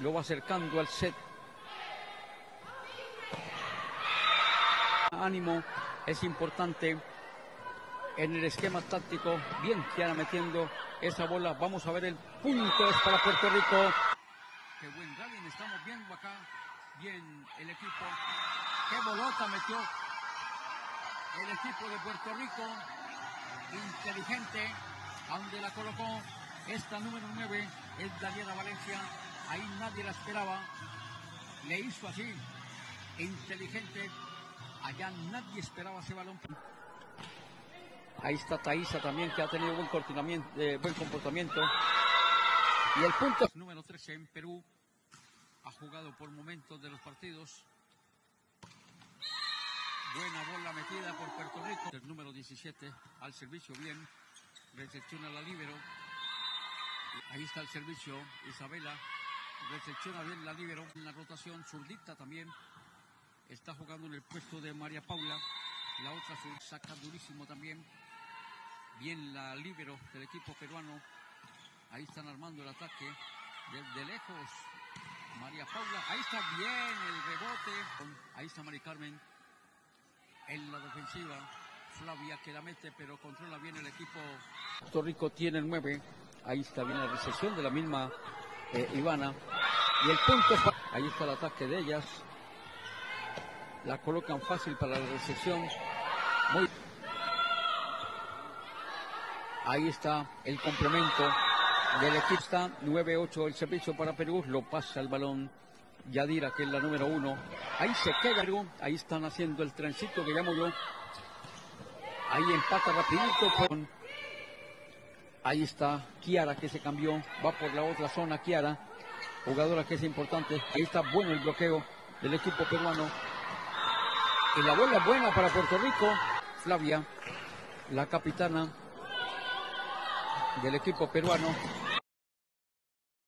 lo va acercando al set. Ánimo es importante en el esquema táctico. Bien, Kiara metiendo esa bola. Vamos a ver el punto. Es para Puerto Rico. Qué buen rally estamos viendo acá. Bien el equipo. Qué bolota metió el equipo de Puerto Rico. Inteligente. A donde la colocó esta número 9 es Daniela Valencia. Ahí nadie la esperaba. Le hizo así. Inteligente. Allá nadie esperaba ese balón. Ahí está Thaisa también, que ha tenido buen, eh, buen comportamiento. Y el punto número 13 en Perú. Ha jugado por momentos de los partidos. Buena bola metida por Puerto Rico. El número 17 al servicio bien. Recepciona la libero. Ahí está el servicio. Isabela recepciona bien la libero. En la rotación zurdita también. Está jugando en el puesto de María Paula. La otra saca durísimo también. Bien la libero del equipo peruano. Ahí están armando el ataque. Desde lejos. María Paula. Ahí está bien el rebote. Ahí está María Carmen. En la defensiva. Flavia que la mete, pero controla bien el equipo. Puerto Rico tiene el 9. Ahí está bien la recepción de la misma eh, Ivana. Y el punto Ahí está el ataque de ellas. La colocan fácil para la recepción. Muy... Ahí está el complemento del equipo. Está 9-8 el servicio para Perú. Lo pasa el balón Yadira, que es la número uno. Ahí se queda Ahí están haciendo el trencito que llamo yo. Ahí empata rapidito. Ahí está Kiara que se cambió. Va por la otra zona Kiara. Jugadora que es importante. Ahí está bueno el bloqueo del equipo peruano. Y la bola buena para Puerto Rico. Flavia, la capitana del equipo peruano.